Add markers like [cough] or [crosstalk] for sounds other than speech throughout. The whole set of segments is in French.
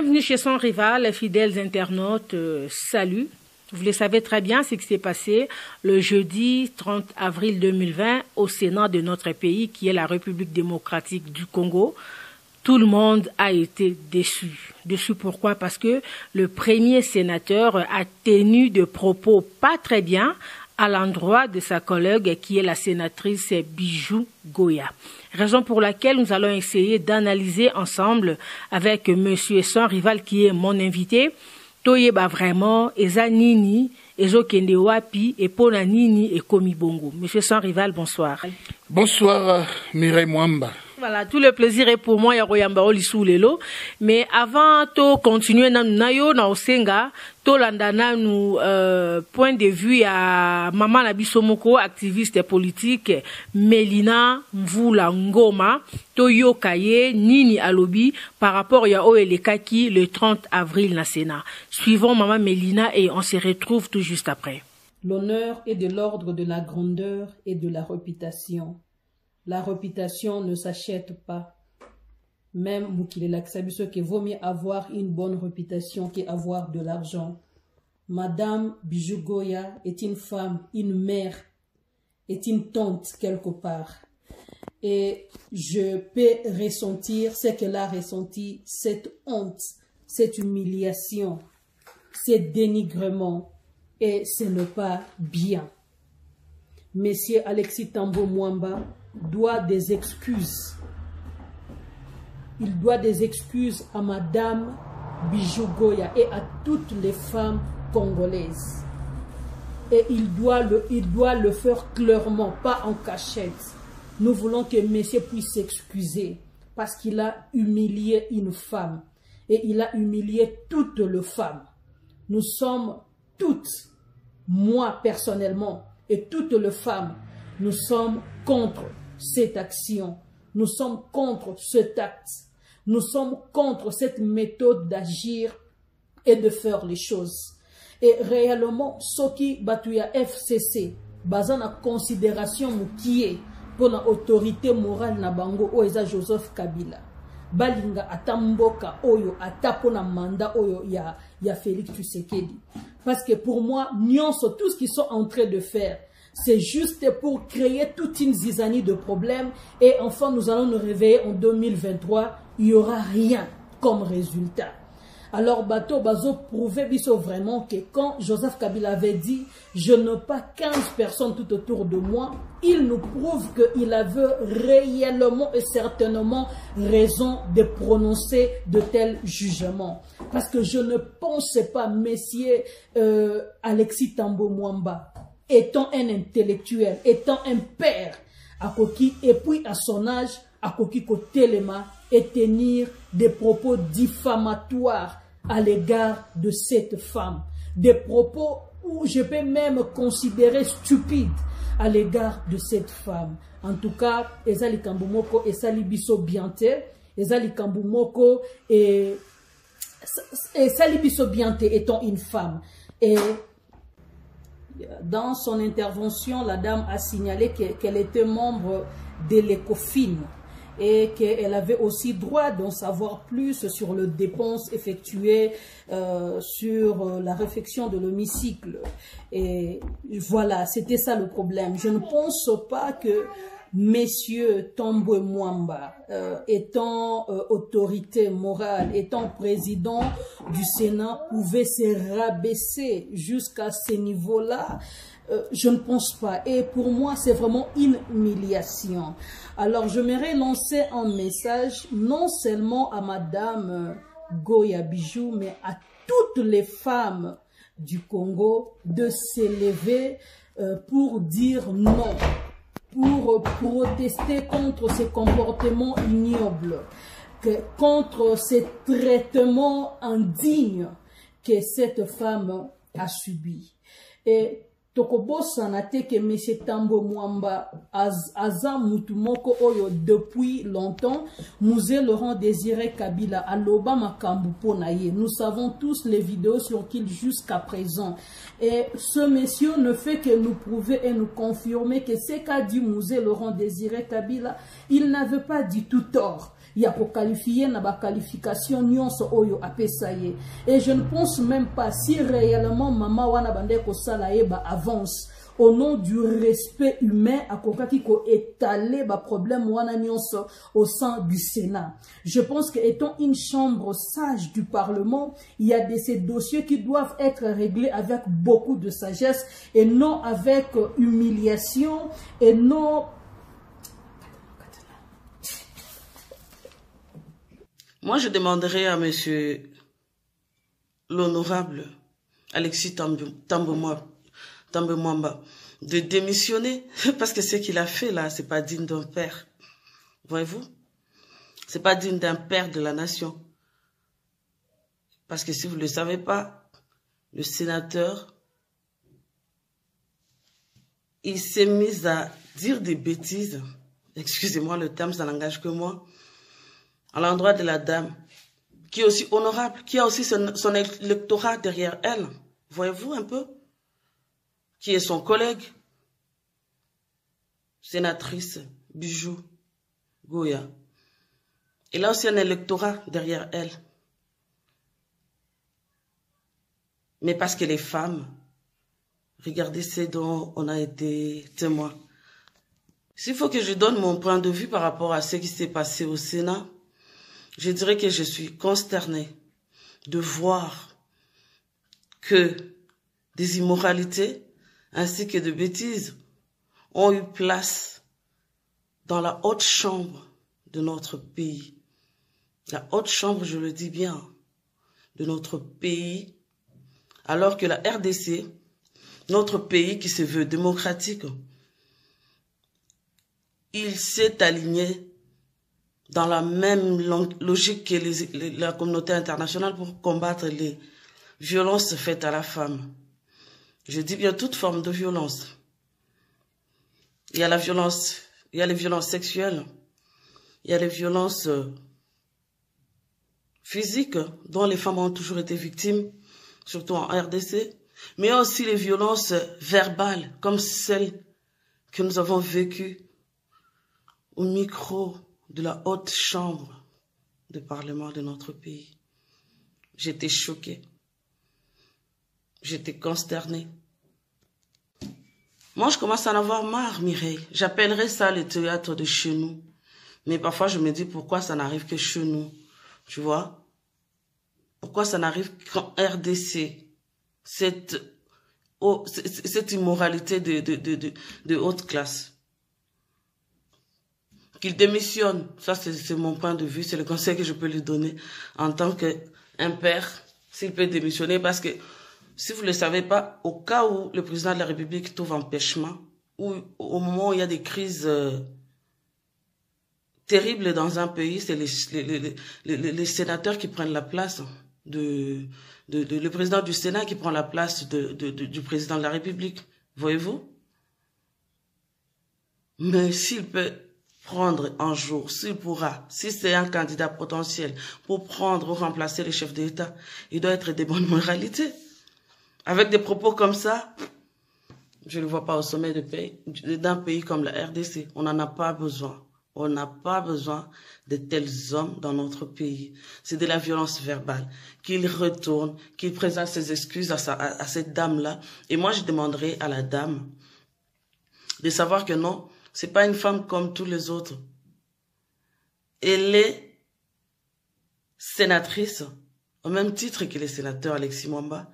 Bienvenue chez son rival, fidèles internautes. Euh, salut. Vous le savez très bien ce qui s'est passé le jeudi 30 avril 2020 au Sénat de notre pays, qui est la République démocratique du Congo. Tout le monde a été déçu. Déçu pourquoi? Parce que le premier sénateur a tenu de propos pas très bien à l'endroit de sa collègue qui est la sénatrice Bijou Goya. Raison pour laquelle nous allons essayer d'analyser ensemble avec monsieur son rival qui est mon invité toyeba vraiment eza nini ezokende wapi epona nini ekomi bongo. Monsieur sans rival bonsoir. Bonsoir mireille mwamba Voilà, tout le plaisir est pour moi ya koyamba o lisu lelo. Mais avant to continuer nanu na yo na osenga tolanda nanu euh, point de vue ya mama na biso moko activiste politique melina mvula ngoma toyoka nini alobi par rapport ya oyo elekaki le 30 avril na sénat. Suivons mama melina et on se retrouve tout juste après. L'honneur est de l'ordre de la grandeur et de la réputation la réputation ne s'achète pas. Même qu'il vaut mieux avoir une bonne réputation qu'avoir de l'argent. Madame Bijou Goya est une femme, une mère, est une tante quelque part. Et je peux ressentir ce qu'elle a ressenti, cette honte, cette humiliation, ce dénigrement. Et ce n'est pas bien. Monsieur Alexis Tambo Mwamba, doit des excuses. Il doit des excuses à Madame Bijou Goya et à toutes les femmes congolaises. Et il doit le, il doit le faire clairement, pas en cachette. Nous voulons que monsieur puisse s'excuser parce qu'il a humilié une femme et il a humilié toutes les femmes. Nous sommes toutes, moi personnellement, et toutes les femmes, nous sommes contre cette action. Nous sommes contre cet acte. Nous sommes contre cette méthode d'agir et de faire les choses. Et réellement, ce qui batuya FCC, basé na considération est pour l'autorité morale na bango oeza Joseph Kabila. balinga atamboka oyo ata na mandat oyo ya, ya Félix Tshisekedi. Parce que pour moi, nyonso, tout ce qu'ils sont en train de faire, c'est juste pour créer toute une zizanie de problèmes. Et enfin, nous allons nous réveiller en 2023. Il n'y aura rien comme résultat. Alors, Bateau Bazo prouvait vraiment que quand Joseph Kabila avait dit « Je n'ai pas 15 personnes tout autour de moi », il nous prouve qu'il avait réellement et certainement raison de prononcer de tels jugements. Parce que je ne pensais pas, messieurs euh, Alexis Tambo Mwamba, étant un intellectuel, étant un père, à Koki, et puis à son âge, à Koki Kotelema, et tenir des propos diffamatoires à l'égard de cette femme. Des propos où je peux même considérer stupides à l'égard de cette femme. En tout cas, Ezali Kambumoko et Salibiso Biante, Ezali Kambumoko et, et Salibiso Biante étant une femme. Et dans son intervention, la dame a signalé qu'elle était membre de l'ECOFIN et qu'elle avait aussi droit d'en savoir plus sur les dépenses effectuées euh, sur euh, la réfection de l'hémicycle. Et voilà, c'était ça le problème. Je ne pense pas que Messieurs Tombo Mwamba, euh, étant euh, autorité morale, étant président du Sénat, pouvait se rabaisser jusqu'à ce niveau-là. Euh, je ne pense pas. Et pour moi, c'est vraiment une humiliation. Alors, je m'aimerais lancer un message non seulement à Madame Goya Bijou, mais à toutes les femmes du Congo de s'élever pour dire non pour protester contre ces comportements ignobles, que, contre ces traitements indignes que cette femme a subis. Et tokobosana te ke tambo mwamba az, aza mutu moko oyo depuis longtemps. Musée laurent désiré kabila aloba makambo mpo nous savons tous les vidéos sur qu'il jusqu'à présent. Et ce monsieur ne fait que nous prouver et nous confirmer que ce qu'a dit musée laurent désiré kabila. Il n'avait pas dit tout tort ya koqualifie na baqualification nyonso oyo apesa ye. Et je ne pense même pas si réellement mama wana bandeki kosala ye baavance au nom du respect humain akokaki koétaler baproblème wana nyonso au sein du sénat. Je pense que étant une chambre sage du parlement il y a de ces dossiers qui doivent être réglés avec beaucoup de sagesse et non avec humiliation et non Moi, je demanderais à monsieur l'honorable Alexis Tambemwamba de démissionner [laughs] parce que ce qu'il a fait là, c'est pas digne d'un père. Voyez-vous? C'est pas digne d'un père de la nation. Parce que si vous ne le savez pas, le sénateur, il s'est mis à dire des bêtises. Excusez-moi, le terme, ça n'engage que moi à l'endroit de la dame, qui est aussi honorable, qui a aussi son, électorat derrière elle. Voyez-vous un peu? Qui est son collègue Sénatrice Bijou Goya. Elle a aussi un électorat derrière elle. Mais parce que les femmes, regardez ce dont on a été témoin. S'il faut que je donne mon point de vue par rapport à ce qui s'est passé au Sénat, je dirais que je suis consternée de voir que des immoralités ainsi que de bêtises ont eu place dans la haute chambre de notre pays. La haute chambre, je le dis bien, de notre pays, alors que la RDC, notre pays qui se veut démocratique, il s'est aligné dans la même logique que la communauté internationale pour combattre les violences faites à la femme. Je dis bien toute forme de violence. Il y a la violence, il y a les violences sexuelles, il y a les violences physiques dont les femmes ont toujours été victimes, surtout en RDC, mais aussi les violences verbales, comme celles que nous avons vécues au micro de la haute chambre de parlement de notre pays. J'étais choquée. J'étais consternée. Moi, je commence à en avoir marre, Mireille. J'appellerais ça le théâtre de chez nous. Mais parfois, je me dis pourquoi ça n'arrive que chez nous? Tu vois? Pourquoi ça n'arrive qu'en RDC cette, oh, cette immoralité de, de, de, de haute classe qu'il démissionne. Ça, c'est mon point de vue. C'est le conseil que je peux lui donner en tant qu'un père, s'il peut démissionner. Parce que, si vous ne le savez pas, au cas où le président de la République trouve empêchement, ou au moment où il y a des crises euh, terribles dans un pays, c'est les, sénateurs qui prennent la place de, le président du Sénat qui prend la place du président de la République. Voyez-vous? Mais s'il peut prendre un jour, s'il pourra, si c'est un candidat potentiel, pour prendre ou remplacer le chef d'État, il doit être de bonne moralité. Avec des propos comme ça, je ne le vois pas au sommet d'un pays comme la RDC. On n'en a pas besoin. On n'a pas besoin de tels hommes dans notre pays. C'est de la violence verbale. Qu'il retourne, qu'il présente ses excuses à, cette dame-là. Et moi, je demanderai à la dame de savoir que non, c'est pas une femme comme tous les autres. Elle est sénatrice, au même titre que les sénateurs Alexis Mwamba.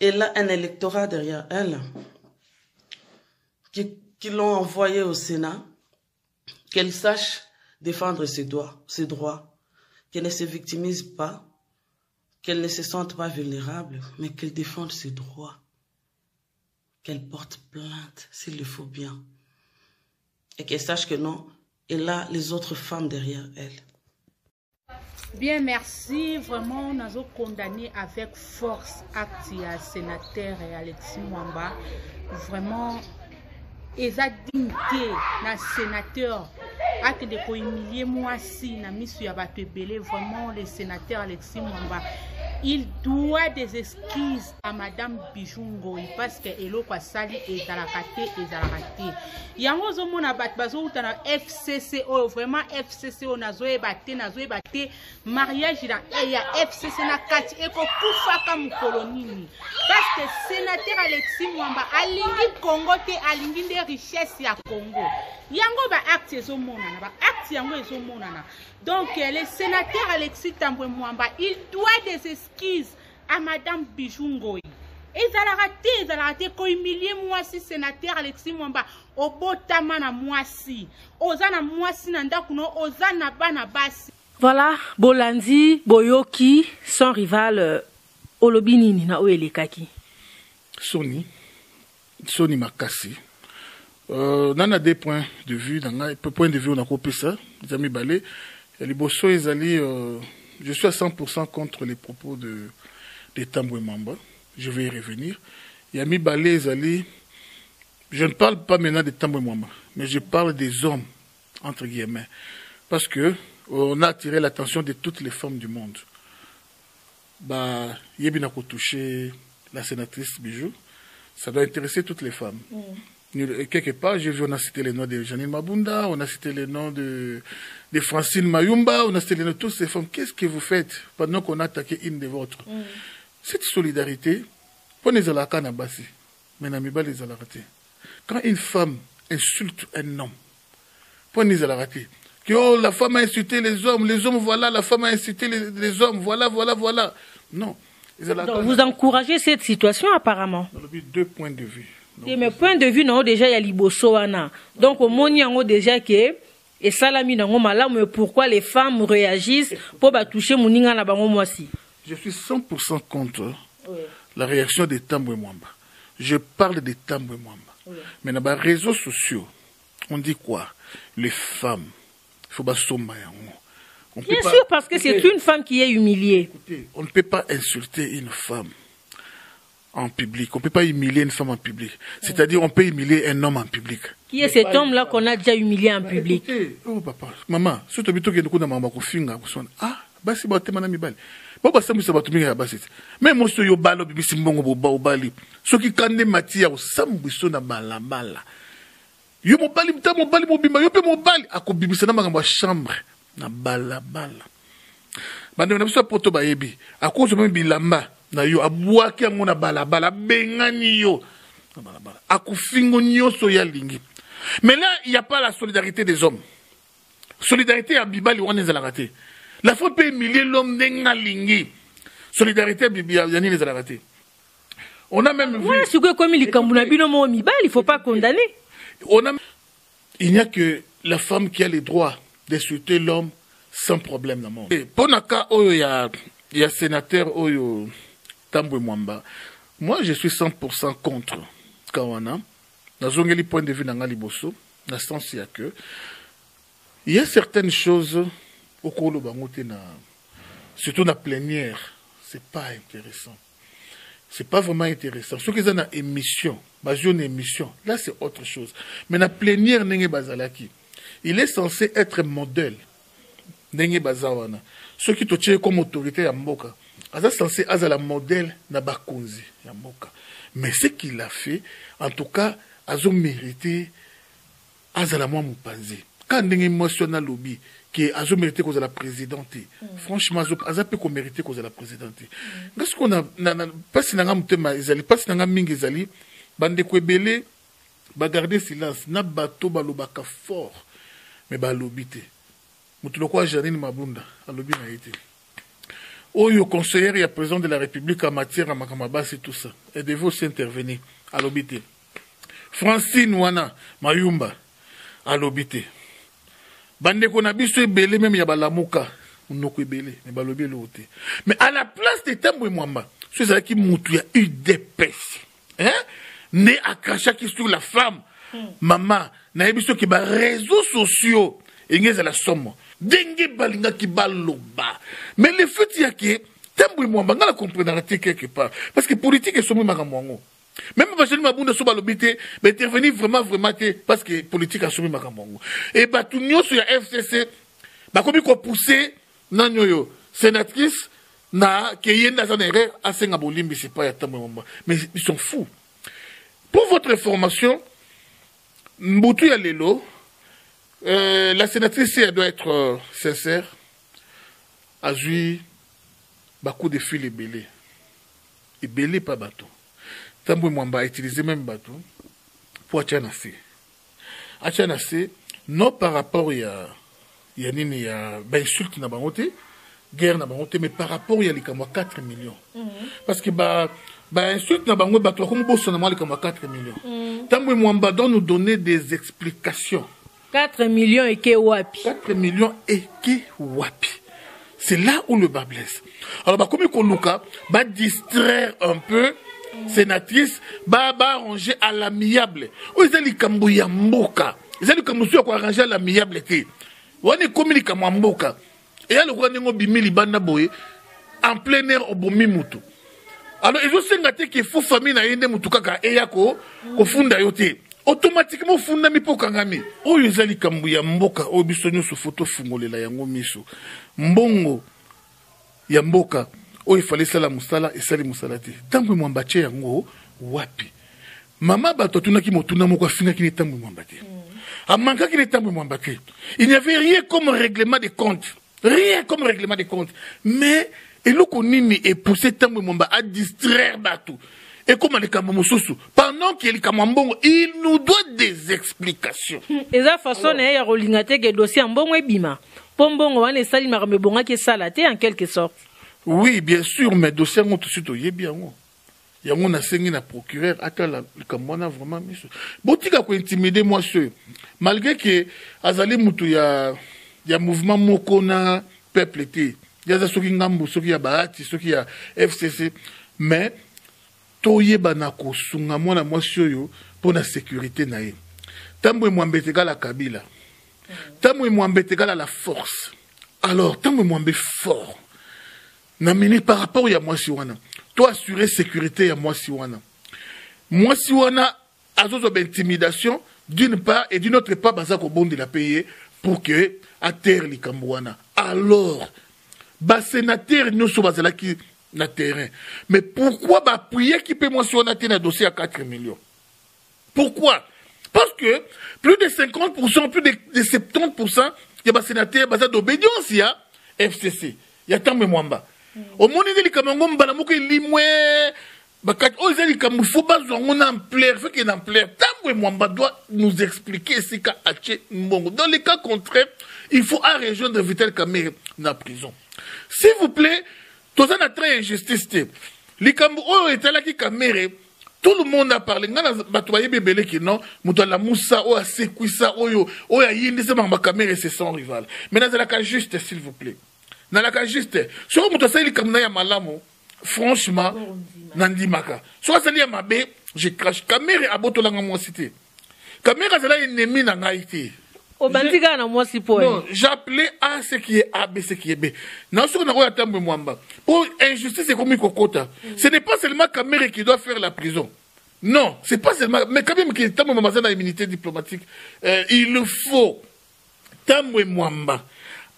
Elle a un électorat derrière elle qui, l'ont envoyé au Sénat, qu'elle sache défendre ses droits, ses droits, qu'elle ne se victimise pas, qu'elle ne se sente pas vulnérable, mais qu'elle défende ses droits, qu'elle porte plainte s'il le faut bien et qu'elle sache que non, elle a les autres femmes derrière elle. Bien, merci. Vraiment, nous avons condamné avec force acte à sénateur et Alexis Mwamba. Vraiment, eza dignité na sénateur acte de kohumilie mwasi na miso ya bato ebele vraiment le sénateur alexis mwamba il doit des excuses à madame bijou ngoi parce que eloko asali ezalaka te ezalaka te. Yango ozomona bato bazouta na fcc oyo vraiment fcc oyo nazoyeba te nazoyeba te. Mariage na e ya fcc na kati ekokufaka mokolo nini? Parce que sénateur alexis mwamba alingi congo te alingi nde richesse ya congo. Yango baacte ezomonana baacte yango ezomonana. Donc le sénateur alexis tambwe mwamba il doit des excuses à madame bijou ngoi ezalaka te ezalaka te kohumilie mwasi sénateur alexis mwamba. Obotama na mwasi. Oza na mwasi na ndako no oza na bana basi. Voilà bolandi boyoki son rival euh, olobi nini na oyo elekaki? Soni soni makasi. Euh, nana des points de vue na ngai point de vue oyo nakopesa eza mibale ya liboso ezali euh, je suis à 100% contre les propos de, de Tambwe Mamba. Je vais y revenir. Il y a mibale ezali je ne parle pas maintenant de Tambwe Mamba, mais je parle des hommes entre guillemets parce que on a attiré l'attention de toutes les femmes du monde. Bah, Yebina touché la sénatrice Bijou, ça doit intéresser toutes les femmes. Mm. Quelque part, j'ai vu, on a cité les noms de Janine Mabunda, on a cité les noms de, de Francine Mayumba, on a cité les noms de toutes ces femmes. Qu'est-ce que vous faites pendant qu'on a attaqué une de vôtres mm. Cette solidarité, prenez la canne à bassi, mais les Quand une femme insulte un homme, prenez la raté. Que oh, la femme a insulté les hommes, les hommes, voilà, la femme a insulté les, les hommes, voilà, voilà, voilà. Non. Donc, vous encouragez cette situation apparemment Deux points de vue. Et mes points de vue, non, déjà, il y a libosoana. Donc, au moins, il y a déjà que, et salami nango malamu, pourquoi les femmes réagissent pour toucher mon ninga na bango moisi Je suis 100% contre oui. la réaction des Tambwe Mwamba. Je parle des Tambwe Mwamba. Oui. Mais dans les réseaux sociaux, on dit quoi? Les femmes, il faut basomba yango. On Bien sûr, parce que c'est une femme qui est humiliée. Écoutez, on ne peut pas insulter une femme en public. On ne peut pas humilier une femme en public. C'est-à-dire, on peut humilier un homme en public. Qui est cet homme-là qu'on a déjà humilié en public écoutez, Oh, papa, maman, surtout que tu as maman finga Ah, basi ba tema na mibali. Bo ba samu sabato minga ya basi. Mais mo so yo balo bibisi mbongo bo ba obali. Soki kande matia o sambu so na bala bala. Yo mobali mta mobali mobimba yo pe mobali akobibisa na makambo ya chambre na balabala bandeko na biso ya poto bayebi akozwa meme bilamba na yo abwaki yango na balabala abengani yo. Na balabala akufingo nyonso oyo alingi mais là il y a pas la solidarité des hommes. Solidarité ya bibali wana ezalaka te. La fois mpe emilie l'homme ndenge alingi solidarité ya nini ezalaka te? On a même vu wana sikoyo ekomi likambo na bino mibali il faut pas condamner. On a il n'y a que la femme qui a les droits d'insulter l'homme sans problème na monde. Pour na cas oyo ya ya sénateur oyo Tambwe Mwamba, moi je suis 100% contre Kawana. Nazongeli point de vue nanga liboso, na sens ya que il y a certaines choses au kolo bango te na surtout na plénière, c'est pas intéressant. C'est pas vraiment intéressant. Ce qu'ils ont na émission, basé une émission, là c'est autre chose. Mais na plénière nenge bazalaki il est censé être modèle ndenge baza wana soki totie comme autorité ya mboka aza censé azala modèle na bakonzi ya mboka. Mais ce qu'il a fait en tout cas azomérite azala mwa mopanzi. Ka ndenge mwasi wana alobi ke azomérite kozala président te mm. franchement aza mpe komérite kozala président te nga siko mpasi na nga motema ezali mpasi na nga mingi ezali bandeko ebele bagarde silence. Na bato balobaka fort me balobi te moto lokwa janine mabunda alobi na ye te oyo conseillère ya président de la république en matière ya makambo basi tout ça. Et devait aussi intervenir alobi te francine wana mayumba. Alobi te bandeko na biso ebele meme ya balamuka. Monoko ebele me balobi eloko te mais à la place de tambwe mwamba so ezalaki motu ya udps hein? nde akrachaki sur la femme. Mama nayebi soki bareseau sociaux enge ezala somo. Ndenge balingaki baloba mais le fait yake ntembo mwamba nga na comprendaka te quelque part parce que politique esomi makambo yango même bajeni mabunda so balobi te baintervenir vraiment vraiment te parce que politique asomi makambo yango e bato nyonso ya fcc bakomi kopousse nani oyo sénatrice na ke ye nde aza na erreur asenga bolimbisi epai ya ntambo ya mwamba mais ils sont fous. Pour votre information mbutu ya lelo euh, la sénatrice elle doit être euh, sincère. Azwi bacoup de fil ebele ebele pa bato ntango mwamba autilize même bato mpo atya na se atya na se non par rapport ya ya nini ya bainsulte na bango te guerre na bango te mais par rapport ya likambo ya 4 millions. Parce que ba bainsulte na bango bato bakomi bosana mwa likambo ya 4 millions. Ntango mwamba doit nous donner des explications 4 millions eke wapi. 4 millions eke wapi. C'est là où le bas blesse. Alors bakomi koluka badistraire un peu sénatrice baarranger à l'amiable. Oyo eza likambo ya mboka. Eza likambo mosusu ya koarrange à l'amiable te wana ekomi likambo ya mboka. Eya lokola ndenge obimi libanda boye en plein air obomi mutu alors ezosenga te ke fo famille na ye nde mutu kaka eya ko kofunda yo te automatiquement ofundami mpo okangami oyo eza likambo ya mboka. Oyo biso nyonso fo tofungolela yango miso. Mbongo ya mboka. Oyo efali esala mosala esali mosala te ntango emwamba atie yango wapi? Mama bato atunaki motuna moko afingaki na ntango emwamba te amankaki na ntango emwamba te il n'y avait rien comme règlement de compte rien comme règlement de compte mais eloko nini epousse ntango emwamba adistraire bato ekóma likambo mosusu. Pendant ke likambo ya mbongo il nous doit des explications. [laughs] Eza façon na ye ya kolinga te ke dossier ya mbongo ebima. Mpo mbongo wana esali makambo ebongaki esala te en quelque sorte. Oui bien sûr mais dossier yango tosi toyebi yango. Yango nasengi na procureur atala likambo wana vraiment miso. Botika kointimide mwasi oyo malgré ke azali mutu ya, ya mouvement moko na peuple te. Ye aza soki ngambu soki ya baati soki ya fcc mais toyeba na kosunga mwana mwasi oyo mpo na sécurité na ye. Ntango emwambe etekala kabila ntango emwambe etekala la force alors ntango emwambe fort na mini par rapport ya mwasi wana to assurer sécurité ya mwasi wana. Mwasi wana azozwa baintimidation d'une part et d'une autre part baza kobondela mpe ye pour ke atere likambo wana. Alors basénatere nyonso bazalaki na terrain mais pourquoi bapuyaki mpe mwasi wana te na dossier ya 4 millions pourquoi parce que plus de 50% plus de, de 70% ya basénatere baza d'obédience ya fcc ya ntango emwamba omoni nde likambo yango mbala moko elimwe bakati oyo eza likambo fo bazwa yango na ampleur soki na ampleur ntango emwamba doit nous expliquer esika atie mbongo dans le cas contraire il faut a rejoindre vital camere na prison s'il vous plaît toza na train injustice te. Likambo oyo etalaki camere tout le monde a parlé. Nga na bato bayebi ebeleki non moto alamusa oyo asekwisa oyo oyo ayindisa makambo camere c'est son rival. Mais nazalaka juste s'il vous plaît. Nalaka juste. Soki moto asali likambo na ya malamu franchement nandimaka soki asali ya mabe je crache. Camere abotolanga mwasi te. Camere azala ennemi na ngai te Non, j'appelais A ce qui est A, B ce qui est B. A. Pour injustice et comme Kokota. Ce n'est pas seulement Kamere qui doit faire la prison. Non, c'est pas seulement. Mais quand même, qu'il dans la immunité diplomatique, euh, il faut. Tamwe Mwamba.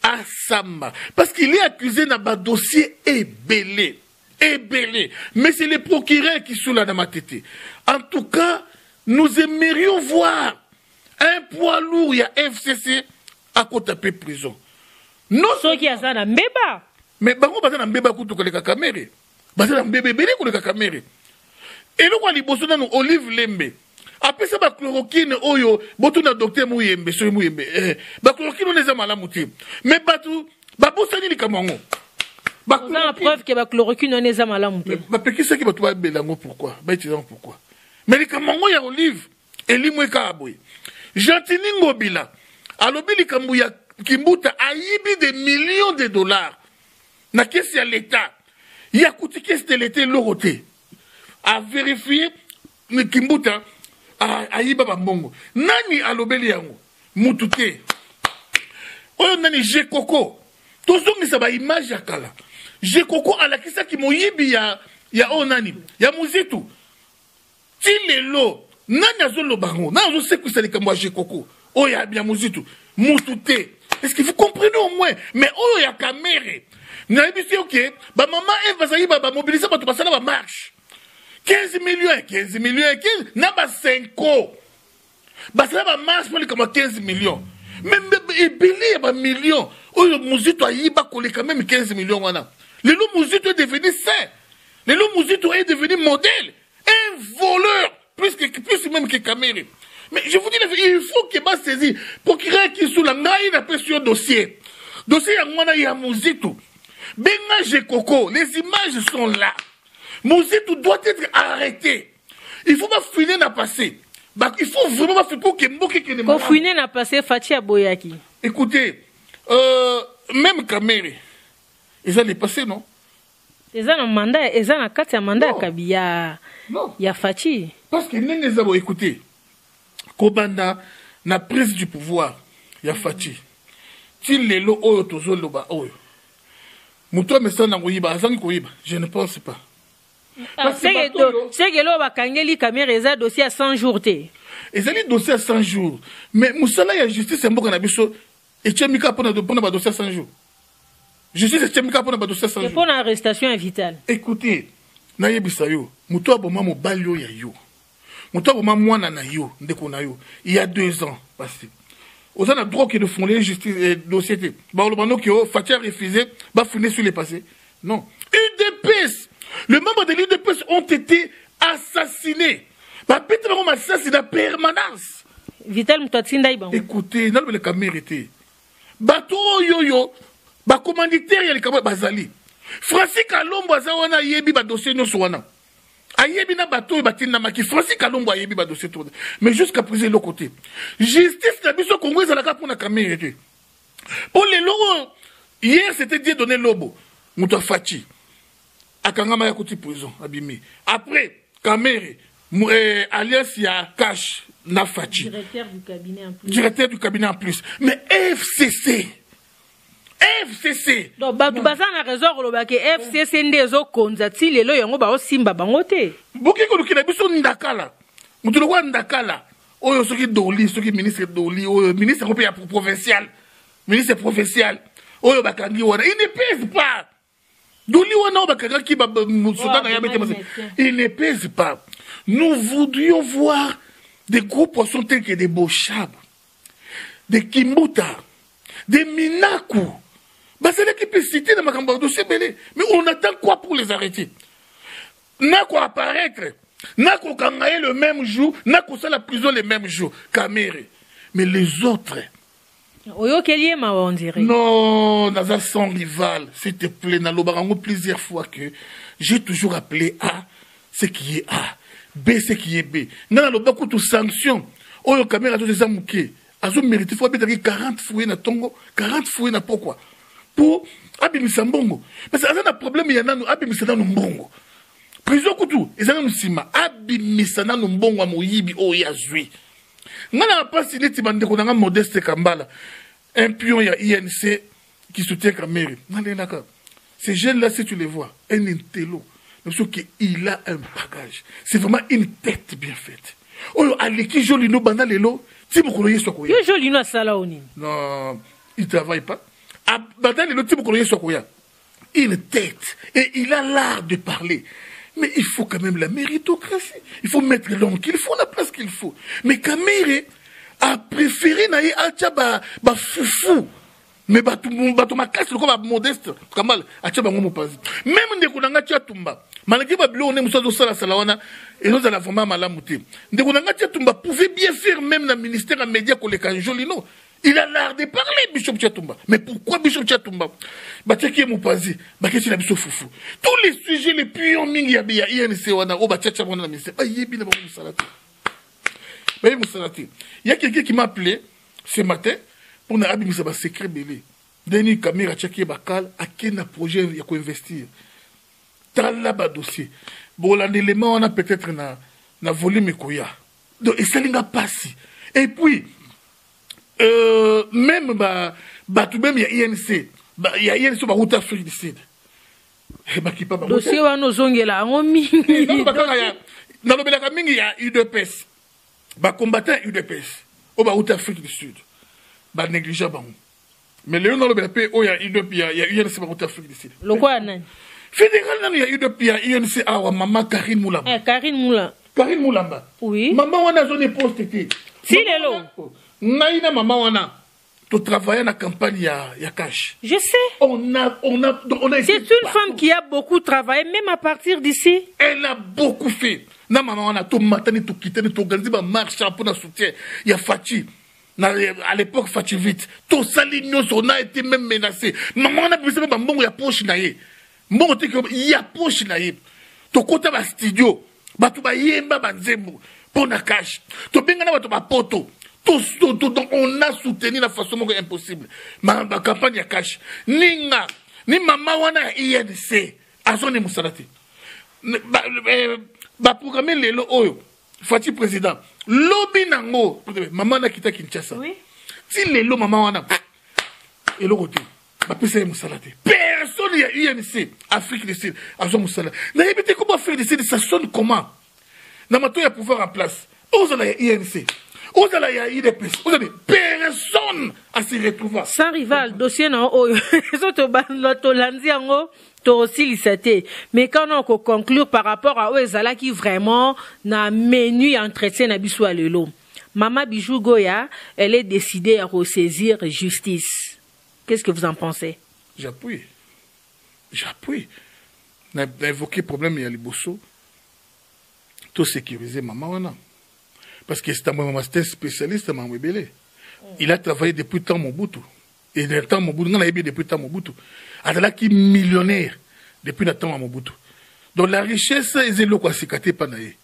À Samba. Parce qu'il est accusé dans un dossier ébélé. Ébélé. Mais c'est le procureur qui sont là dans ma tête. En tout cas, nous aimerions voir un poids lourd ya fcc akotape prison. Non. Soki aza na mbeba. Me bango baza na mbeba kutu koleka kamere. Baza na mbeba ebele koleka kamere. Eloko ya liboso nanu olive lembe. Apesa bachloroquine oyo botuna docteur muyembe soki muyembe. Eh, bachloroquine wana eza malamu te. Me bato babosani likambo yango. Bapekisaki bato babela yango pourquoi? Baitiliza yango pourquoi? Me likambo yango ya olive elimu ekaka boye jantini ngobila alobi likambo ya kimbuta ayibi de millions de dollars. Na kesi ya leta ye akuti kesi de leta eloko te averifie kimbuta ayiba bambongo nani alobeli yango? Mutu te oyo nani jekoko tozongisa baimage ya kala. Jekoko alakisaki moyibi ya, ya oyo nani? Ya muzitu ti lelo nani azoloba yango? Nani azosekwisa likambo ya jekoko oyo ya muzitu mutu te. Est ce que vous comprenez au moins? Mais oyo ya kamere. Nayebi si oke bamama eve bazalaki bamobilise bato basala bamarche 15 millions 15 millions 15 na basenko basala bamarche mpo likambo ya 15 millions. Me ebele ya bamillion oyo mozito ayiba koleka meme 15 millions wana. Lelo mozito est devenu saint. Lelo mozito est devenu modèle. Un voleur plus, que, plus même que Kamere. Mais je vous dis, il faut que ma saisi. Procureur qui sous la ngai n'a pas sur dossier. Dossier à moi, il y a Mouzito. Benga Coco, les images sont là. Mouzito doit être arrêté. Il faut pas finir n'a passé. Bah, il faut vraiment pas faire pour que Mboke que Pour finir n'a passé Fachi Aboyaki. Écoutez, euh, même Kamere, ils allaient passer, non? Eza na mandat eza na kati ya mandat ya kabi ya, ya faci parce que ndenge eza boye? Écoute kobanda na prise du pouvoir ya faci ti lelo oyo tozoloba oyo. Moto amesala nango yiba azangi koyiba. Je ne pense pas. Seke lo bakangeli camere eza dossier ya 100 jours te. Ezali dossier ya 100 jours. Mais mosala ya justice ya mboka na biso etiamika mpona badossier ya 100 jours justice etiamika mpona badossier ya 100 jours mpona arrestation ya vitale. Écoutez nayebisa yo moto aboma mobali oyo ya yo. Moto aboma mwana na yo ndeko na yo. Il y a deux ans passé oza na droit fonder justice dossier te baloba noki o fati a refusé bafonder sur les passés non. Udps le membre de l'udps ont été assassinés. Bapete bango masasi na permanence. Vital moto atindai bango écoutez nalobeleka mere te. Bato oyo oyo bacommanditaire ya likambo bazali. Francis kalombo aza wana ayebi badossier nyonso wana. Ayebi na bato oyo batindamaki francis kalombo ayebi badossier to mais jusqu'à présent eloko te justice na biso kongo ezalaka mpona kamere te mpo lelo oyo hier c'était die donné lobo. Moto afaci akangama ya koti prison abimi après kamere eh, alliance ya cash na faci directeur du cabinet en plus, directeur du cabinet en plus. mais fcc fcc donc bato baza na raison kolobaki fcc nde ezokonza. Ti lelo yango baosimba bango te. Boki kolukila biso ndakala. Moto lokwa ndakala oyo soki doli soki ministre doli oyo ministre yango mpe ya provincial ministre provincial oyo bakangi wana il ne pèse pas. Doli wana oyo bakangaki soda na yabe te il ne pèse. pas. Nous voudrions voir des gros poissons tels que des bochab des kimbuta des minaku bazalaki mpe cité na makambo ya dossier ebele mais on attend quoi pour les arrêter? Nakoapparaître nakokanga ye le même jour. Nakosala prison le même jour camere mais les autres. Oyokeli ye mawa on dirait. Non naza sans rival s'il te plaît nalobaka yango plusieurs fois que j'ai toujours appelé a ce qui est a b ce qui est b. Nga naloba kutu sanction. Oyo camere azo eza moke azomérite fo abetaki 40 fouye na ntongo 40 fouye na pokwa mpo abimisa mbongo. Parce aza na problème ya nanu abimisa nanu mbongo. Prison kutu eza nanu nsima abimisa nanu mbongo ya moyibi oyo azwi ngai na mpasi neti bandeko na nga modeste kambala un pion ya inc qui soutient kamere nalelaka ces jeunes là si tu les vois un intello biso que il a un bagage. C'est vraiment une tête bien faite. Oyo aleki jolino banda lelo ti mokolo yesu akoya. Yo jolino asala o nini? Non il travaille pas banda lelo ti mokolo yesu akoya une tête. Et il a l'art de parler. Mais il faut quand même la méritocratie. Il faut mettre l'homme qu'il faut la place qu'il faut. Mais kamere a préféré na ye atya bafufu ba me bato makasi lokola bamodeste kambala atya bango mopanzi meme ndeko na nga tia tumba malgré babiloko nde mosu azosalasala wana ezozala vraiment malamu te ndeko na nga tia tumba pouvait bien faire même na ministère ya média koleka njolino il a l'art de parler bishop Tchatumba mais pourquoi bishop Tchatumba batiaki ye mopanzi baketi na biso fufu tous les sujets les pions mingi ya ya inc wana oyo batiatia wana na ministère bayebi na bango mosala te bayebi mosala te ya quelqu'un qui m'a appelé ce matin mpona abimisa basekret ebele ndeni kamera atiaki ye bakala ake na projet ya koinvestir tala badossier bolandelema wana peut-être na, na volume ekoya donc esalinga mpasi et puis euh, même bato même ya inc ya inc oyo bauta afrique du sud. Bakipa dossier wana ozongela yango mingi. Nalobelaka mingi ya udps bacombattant udps oyo bauta afrique du sud. Banéglige bango. Mais lelo nalobela mpe oyo ya udp ya ya unc bakoti afrique du sud. Lokola nani? Fédéral nano ya udp ya unc awa mama karine mulamba. Eh, karine mulamba. Oui. mama wana azoni poste te. Si lelo. Wana- ngai na mama wana totravaille na campagne ya, ya cash. Je sais. On a, on a, on a été c'est une partout. femme qui a beaucoup travaillé même à partir d'ici. Elle a beaucoup fait. Na mama wana tomatani tokitani toorganize bamarche mpona soutien. Ya faci na, à l'époque faci vite. Tosali nyonso on a été même menacé mama wana bimisa mpe bambongo ya poche na ye. Mbongo te ya poche na ye. Tokota bastudio bato bayemba banzembo mpo na kashe tobengana bato bapoto To- to- to- donc on a soutenu na façon impossible. Ma- bacampagne ya kashe ninga ni mama wana inc azoni mosala te Ne- ba- eh, baprogramme lelo oyo. Fati président. Lobi nango. Mama nakita kinshasa. Oui. ti lelo mama wana eloko te. Bapesa ye mosala te personne ya unc afrique du sud azwa mosala nayebi te komo afrique du sud ça sonne comment? Na mato ya pouvoir en place ozala ya unc ozala ya idps ozala personne à se retrouver. Sans rival dossier na oyo so tolandi yango tosilisa te mais quand on koconclure par rapport a oyo ezalaki vraiment na menu entretien na biso ya lelo. Mama bijou goya elle est décidée à ressaisir justice. Qu'est-ce que vous en pensez? J'appuie. J'appuie. Na évoqué problème ya liboso to sécuriser mama wana parce que c'est un spécialiste il a travaillé depuis temps mobutu. Et le temps mobutu nga nayebi depuis temps mobutu. Azalaki millionnaire depuis na temps mobutu. Donc la richesse eza eloko ya sika te epa na ye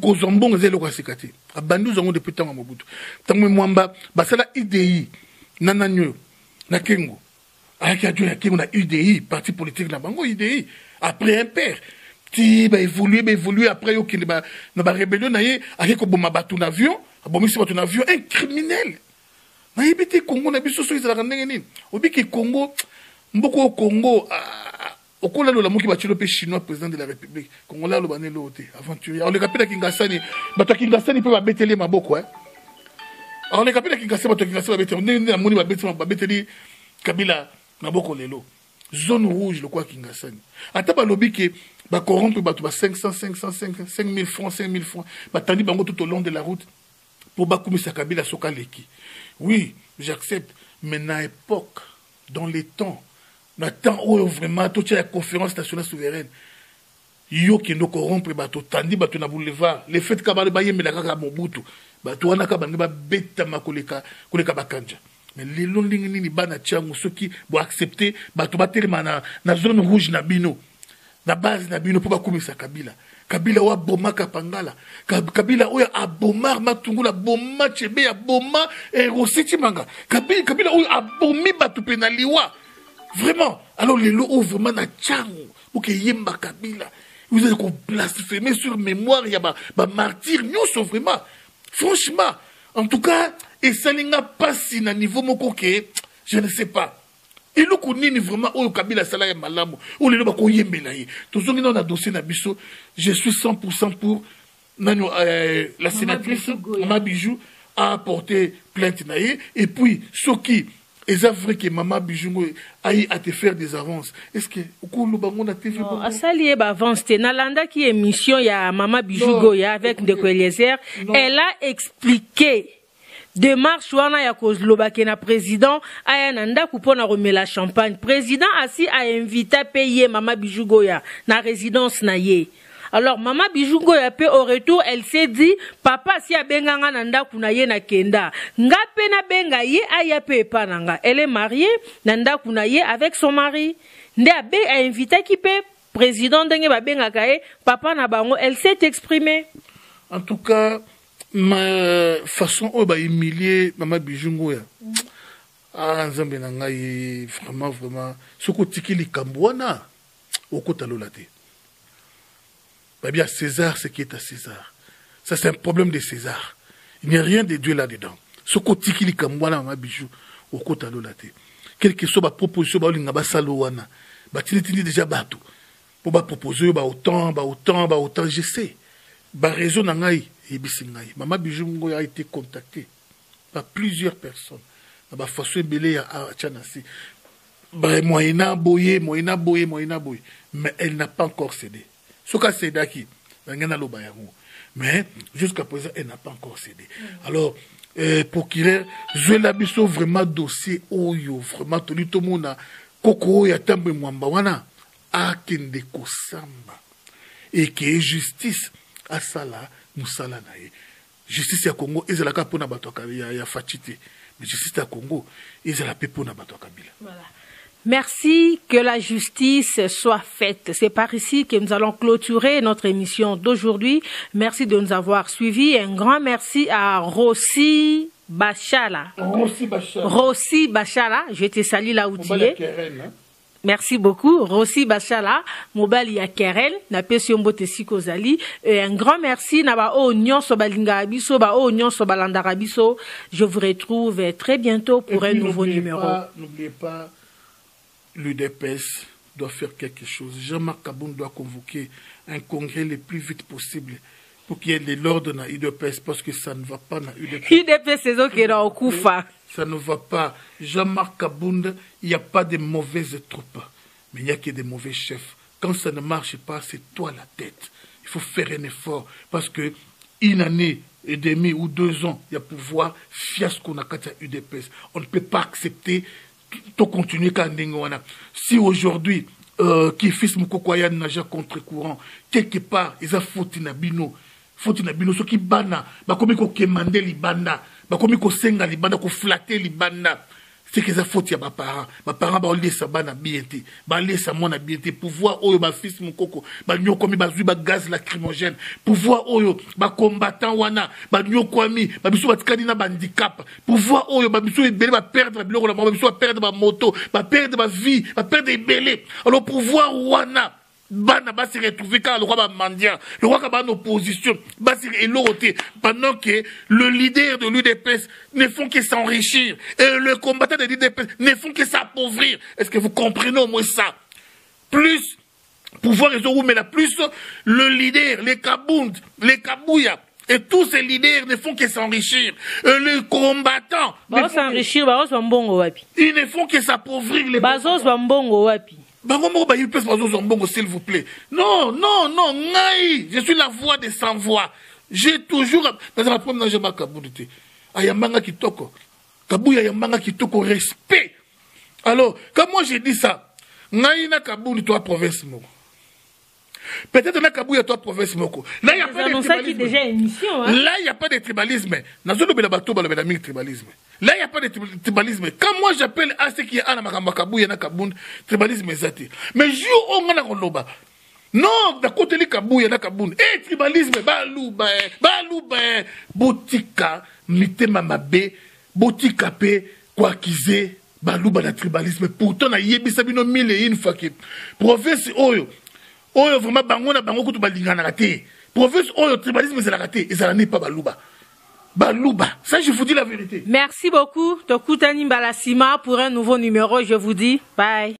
kozwa mbongo eza eloko ya sika te abandi ozwango depuis ya mobutu. Ntango mwamba basala idi na nani oyo na kengo ayaki adjoint ya kengo na udi parti politique na bango udi après un père ti baévolue baévolue après ye okende ba- na barébellion koboma bato na avion avion un criminel ezalaka ndenge nini obiki kongo mboka oyo kongo ah, chinois président de la république kongola aloba ne loo te aventurier oleka mpe na kingasani bato ya kingasani mpe babeteli maboko eh? aoleka mpe na kingasani bato ya namoni babeteli kabila lelo zone rouge bacorrompre bato ba 500 500 5000 francs 5000 francs. Batandi bango tout au long de la route pour bakumisa kabila soki aleki oui j'accepte mais na époque dans les temps na temps oyo vraiment totia ya conférence nationale souveraine yo kende okorompre bato otandi bato na boulevard le fait ka bana bayembela kaka mobutu bato wana ka bange babetama koleka koleka bakanja mais lelo ndenge nini bana tiango soki boaccepte bato batelema na, na zone rouge na bino na base na bino mpo bakumisa kabila. Kabila oyo abomaka pangala. Ka- kabila oyo aboma matungulu aboma chebe aboma rositi manga. Kabila, oyo abomi bato mpe na liwa. Vraiment alors lelo oyo vraiment na ntiango okeyemba kabila. Vous allez blasphémer sur mémoire ya bamartyre ba nyonso vraiment. Franchement en tout cas esali nga mpasi na niveau moko ke je ne sais pas eloko nini vraiment oyo kabila asala ya malamu? Oyo lelo bakoyembela ye. Tozongi nao na dossier na biso. Je suis 100 pour nani euh, la sénatrice mama bijou a apporté plainte na ye. Et puis soki eza vrai que mama bijou ngo ayi a te faire des avances est ce que okoloba ngo na tv bongo? asali ye baavance te. Nalandaki émission ya mama bijou Non, goya avec ndeko eliezer. Elle a expliqué démarche wana ya kolobake na président aya na ndako mpo champagne. Président asi ainvita mpe ye mama bijou goya na résidence na ye. Alors mama bijou goya mpe au retour elle s'est dit papa asi abenganga na ndako na ye na kenda nga mpe nabenga ye aya mpe epa elle est mariée na ndako avec son mari. Nde ainvitaki mpe président ndenge babengaka ye papa na bango elle s'est exprimée. En tout cas ma façon oyo bahumilie mama bijou ngoya ah nzambe na ngai vraiment vraiment. Soki otiki likambo wana okota lola te. Babi à césar ce qui est à césar. Ça c'est un problème de césar. Il n'y a rien de dieu là dedans soki otiki likambo wana mama bijou okota lola te. Quel que soit baproposition baolinga basala wana. Batinitindi déjà bato mpo bapropose oyo baautant baautant baautant je sais. Baraison na ngai eyebisi ngai mama a été contacté par plusieurs personnes. Na bafaso ebele ya atya na moyena boye moyena boye moyena boye. Mais elle n'a pas encore cédé. Soki acédaki nangai naloba yango. Mais jusqu'à présent elle n'a pas encore cédé. Mm. alors eh, procureur zwela biso vraiment dossier oyo vraiment toli. Tomona koko oyo atambo emwamba wana akende kosamba. Eke justice asala mosala na ye justice ya congo ezalaka mpona bato ya, ya faci te mais justice ya congo ezala mpe mpona bato ya kabila voilà. Merci que la justice soit faite. C'est par ici que nous allons clôturer notre émission d'aujourd'hui. Merci de nous avoir suivis. Un grand merci à Rossi Bachala. Rossi Bachala. Rossi Bachala. Je te salue là où tu es. Merci beaucoup. Rossi Bachala, Mobali ya Kerel, na pesi mbote sikozali. Et un grand merci na ba o nyonso balinga abiso, ba o nyonso balanda biso. Je vous retrouve très bientôt pour un nouveau numéro. N'oubliez pas l'UDPS doit faire quelque chose. Jean-Marc Kaboun doit convoquer un congrès le plus vite possible pour qu'il y ait de l'ordre dans l'UDPS parce que ça ne va pas dans l'UDPS. UDPS, c'est ça qui est au Koufa. Ça ne va pas. Jean-Marc Kaboun, il n'y a pas de mauvaises troupes, mais il n'y a que des mauvais chefs. Quand ça ne marche pas, c'est toi la tête. Il faut faire un effort parce que une année et demie ou deux ans, il y a pouvoir fiasco na UDPS. On ne peut pas accepter to continuer wana si aujourd'hui euh, kifis mokoko aya nage contre courant quelque part eza foti na bino foti na bino soki bana bakomi kokema nde libanda bakomi kosenga libanda koflate libanda. Seke eza faute ya baparent baparent baolesa bana bien te. Balesa mwana bien te. Pouvoir oyo bafils mokoko banyokwami bazwi bagaz lacrymogène. Pouvoir oyo bacombattant wana banyokwami babiso batikali na bandicap pouvoir oyo babiso ebele baperdre biloko na bango babiso baperdre bamoto baperdre bavie baperdre ebele. Alors pouvoir wana bana basi retrouver kaka lokwa bamandian lokwa ka bana opposition basi eloko te pendant que le leader de l'udps ne font que s'enrichir et le combattant de l'udps ne font que s'appauvrir est ce que vous comprenez au moins ça? Plus pouvoir mais la plus le leader les kabound les kabouya et tous ces leaders ne font que s'enrichir. Et les combattants. s'enrichir, ils ne font que s'appauvrir. Les bango moko bayebi mpesi bazozwa mbongo s'il vous plaît. Non non non ngai je suis la voix de sans voix j'ai toujours nazala problème na jama kabulu te. Ayambanga kitoko. Kabuya ayambanga kitoko respect. Alors quand moi j'ai dit ça ngai na kabulu toa province moko. Peut-être na kabuya toa province moko. Là il y a pas de tribalisme. là il y a pas de tribalisme. Nazolobela bato balobela mingi tribalisme Là, il n'y a pas de tribalisme. Quand moi j'appelle à ce qui est à Makabu, il y a un tribalisme exact. Mais jour où on a un non, d'un côté les kabou, il y a kabou. Eh, tribalisme, balouba, balouba, botika, mitema mabe, botika pe, quoi qu'ils balouba la tribalisme. Pourtant, na yebisa bino mille et une fois que province oyo, oyo vraiment bango na bango kutu balingana te. Province oyo tribalisme ezalaka te, ezala pas balouba. Balouba. Ça, je vous dis la vérité. Merci beaucoup, Tokutani Balasima, pour un nouveau numéro. Je vous dis bye.